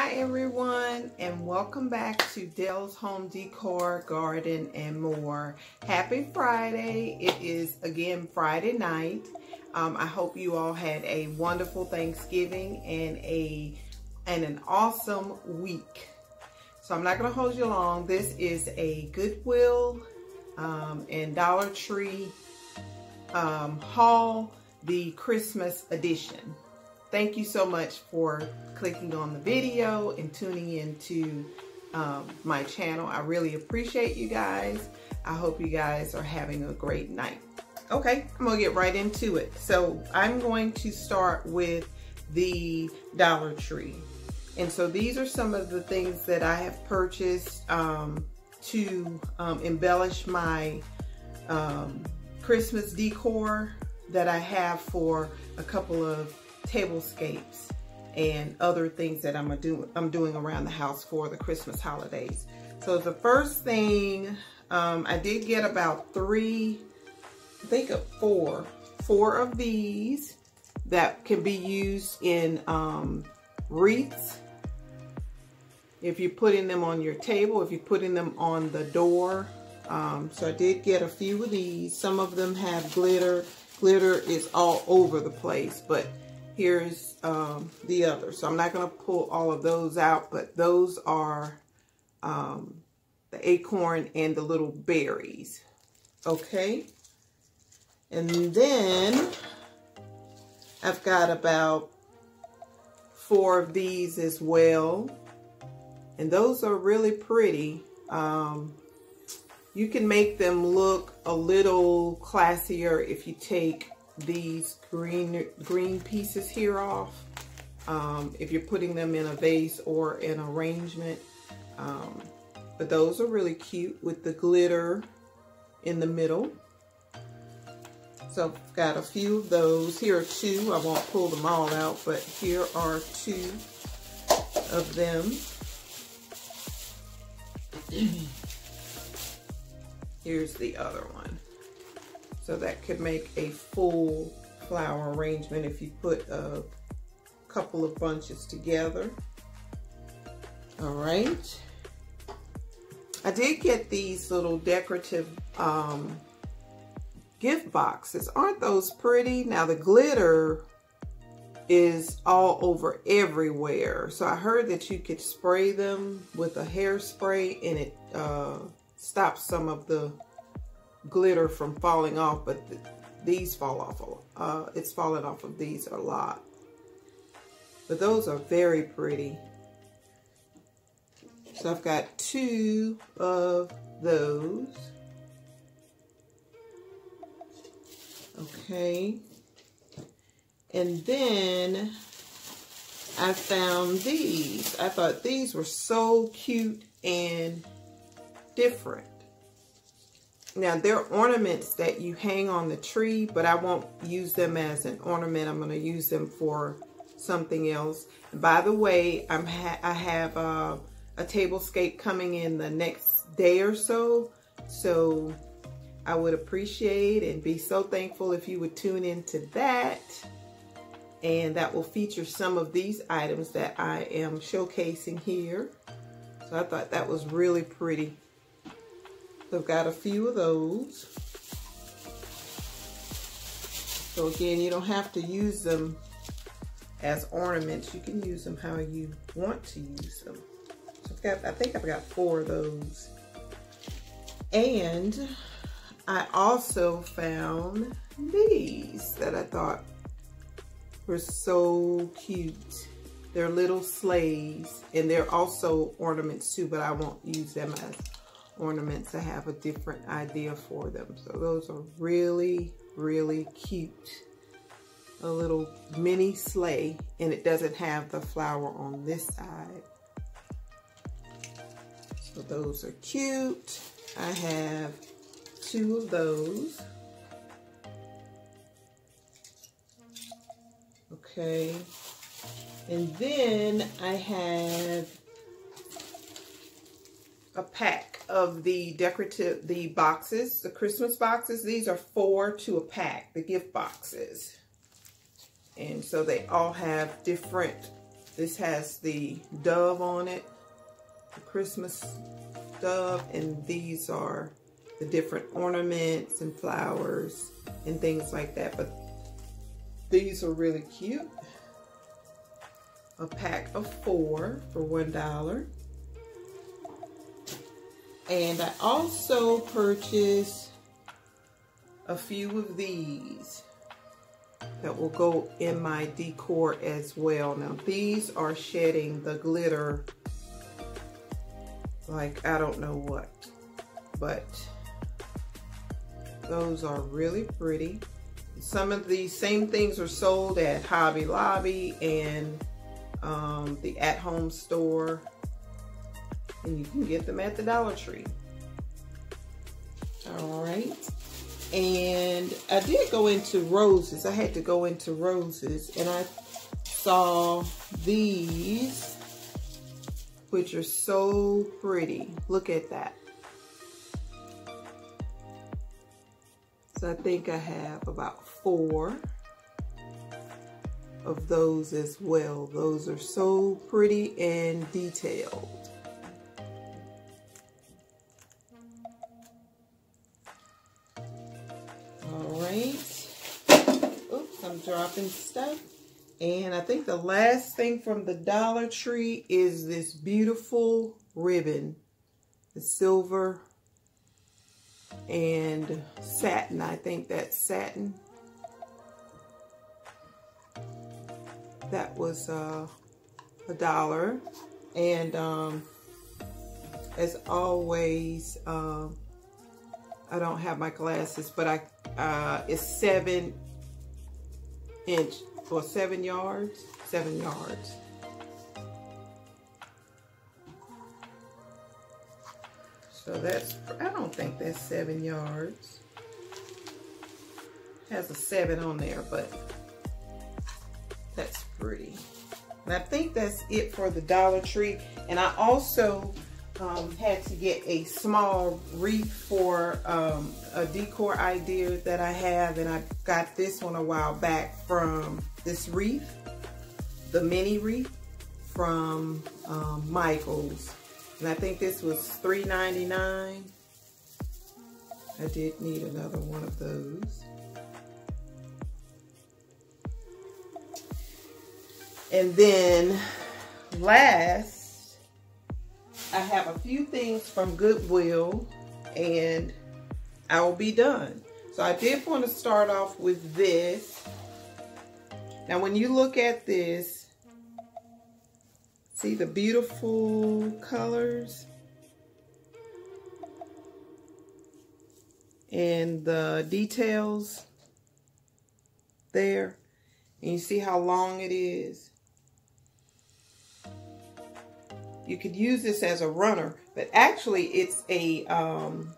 Hi everyone and welcome back to Del's Home Decor, Garden and more. Happy Friday. It is again Friday night. Um, I hope you all had a wonderful Thanksgiving and a and an awesome week. So I'm not going to hold you long. This is a Goodwill um, and Dollar Tree um, haul, the Christmas edition. Thank you so much for clicking on the video and tuning into um, my channel. I really appreciate you guys. I hope you guys are having a great night. Okay, I'm gonna get right into it. So I'm going to start with the Dollar Tree. And so these are some of the things that I have purchased um, to um, embellish my um, Christmas decor that I have for a couple of tablescapes and other things that I'm, do, I'm doing around the house for the Christmas holidays. So the first thing, um, I did get about three, I think of four, four of these that can be used in um, wreaths. If you're putting them on your table, if you're putting them on the door. Um, so I did get a few of these. Some of them have glitter. Glitter is all over the place, but Here's um, the other. So I'm not going to pull all of those out, but those are um, the acorn and the little berries. Okay. And then I've got about four of these as well. And those are really pretty. Um, you can make them look a little classier if you take these green green pieces here off. Um, if you're putting them in a vase or an arrangement. Um, but those are really cute with the glitter in the middle. So I've got a few of those. Here are two. I won't pull them all out, but here are two of them. Here's the other one. So that could make a full flower arrangement if you put a couple of bunches together. All right. I did get these little decorative um, gift boxes. Aren't those pretty? Now the glitter is all over everywhere. So I heard that you could spray them with a hairspray and it uh, stops some of the glitter from falling off, but th these fall off. Uh, it's falling off of these a lot. But those are very pretty. So I've got two of those. Okay. And then I found these. I thought these were so cute and different. Now, they're ornaments that you hang on the tree, but I won't use them as an ornament. I'm going to use them for something else. by the way, I'm ha I have uh, a tablescape coming in the next day or so. So I would appreciate and be so thankful if you would tune into that. And that will feature some of these items that I am showcasing here. So I thought that was really pretty. I've got a few of those. So again, you don't have to use them as ornaments. You can use them how you want to use them. So I've got, I think I've got four of those. And I also found these that I thought were so cute. They're little sleighs and they're also ornaments too, but I won't use them as ornaments I have a different idea for them. So those are really, really cute. A little mini sleigh and it doesn't have the flower on this side. So those are cute. I have two of those. Okay. And then I have a pack of the decorative, the boxes, the Christmas boxes. These are four to a pack, the gift boxes. And so they all have different This has the dove on it, the Christmas dove, and these are the different ornaments and flowers and things like that. But these are really cute. A pack of four for $1. And I also purchased a few of these that will go in my decor as well. Now these are shedding the glitter like I don't know what, but those are really pretty. Some of these same things are sold at Hobby Lobby and um, the at-home store. And you can get them at the Dollar Tree. All right. And I did go into roses. I had to go into roses. And I saw these, which are so pretty. Look at that. So I think I have about four of those as well. Those are so pretty and detailed. I'm dropping stuff. And I think the last thing from the Dollar Tree is this beautiful ribbon. The silver and satin. I think that's satin. That was uh, a dollar. And um, as always, um, I don't have my glasses, but I uh, it's seven inch for seven yards, seven yards. So that's, I don't think that's seven yards. Has a seven on there, but that's pretty. And I think that's it for the Dollar Tree. And I also um, had to get a small wreath for um, a decor idea that I have. And I got this one a while back from this wreath, the mini wreath from um, Michael's. And I think this was $3.99. I did need another one of those. And then last, I have a few things from Goodwill and I will be done. So I did want to start off with this. Now when you look at this, See the beautiful colors? And the details there. And you see how long it is? You could use this as a runner, but actually it's a um,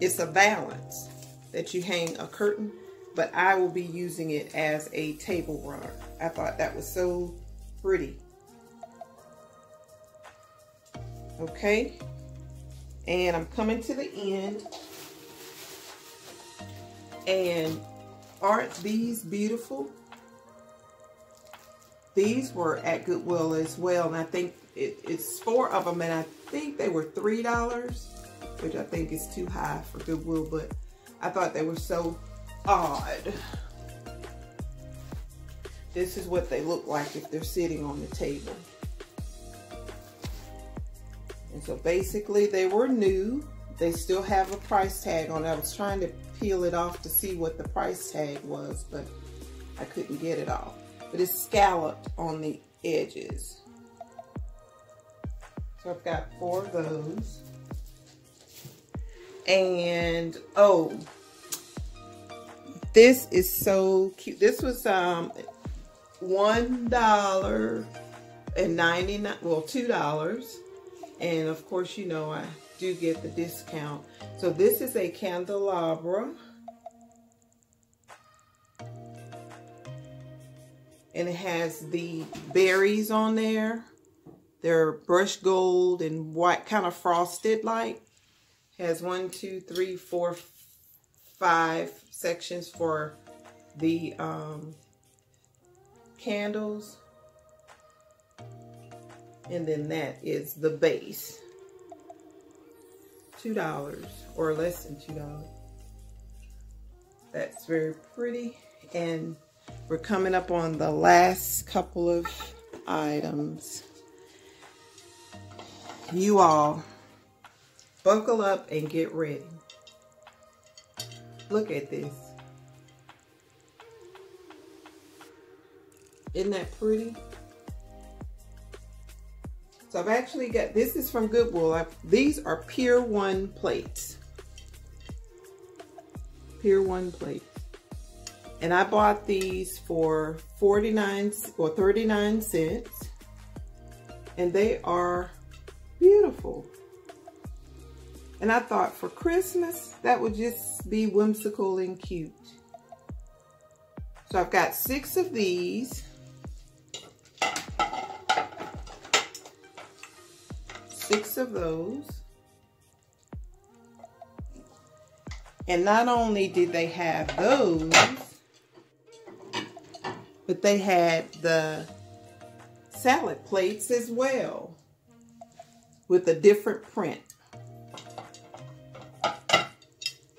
it's a valance that you hang a curtain, but I will be using it as a table runner. I thought that was so pretty. okay? And I'm coming to the end. And aren't these beautiful? These were at Goodwill as well. And I think it, it's four of them. And I think they were $3, which I think is too high for Goodwill. But I thought they were so odd. This is what they look like if they're sitting on the table. And so basically they were new. They still have a price tag on it. I was trying to peel it off to see what the price tag was, but I couldn't get it off. But it's scalloped on the edges. So I've got four of those. And, oh, this is so cute. This was um one dollar and ninety nine well two dollars and of course, you know, I do get the discount. So this is a candelabra. And it has the berries on there. They're brushed gold and white, kind of frosted like. Has one, two, three, four, five sections for the um, candles. And then that is the base. $2 or less than $2. That's very pretty. And we're coming up on the last couple of items. You all buckle up and get ready. Look at this. Isn't that pretty? So I've actually got, this is from Goodwill. I, these are Pier 1 plates. Pier 1 plates. And I bought these for 49 or 39 cents. And they are beautiful. And I thought for Christmas, that would just be whimsical and cute. So I've got six of these. Six of those. And not only did they have those, but they had the salad plates as well with a different print.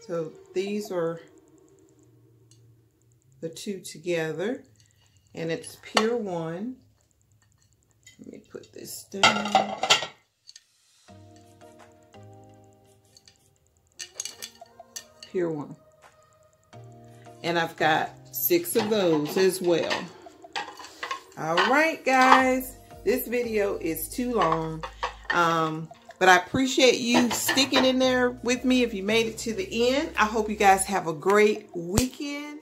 So these are the two together and it's Pier 1. Let me put this down. Pier 1. And I've got six of those as well. All right, guys. This video is too long. Um, but I appreciate you sticking in there with me if you made it to the end. I hope you guys have a great weekend.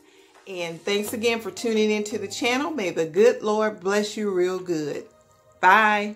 And thanks again for tuning into the channel. May the good Lord bless you real good. Bye.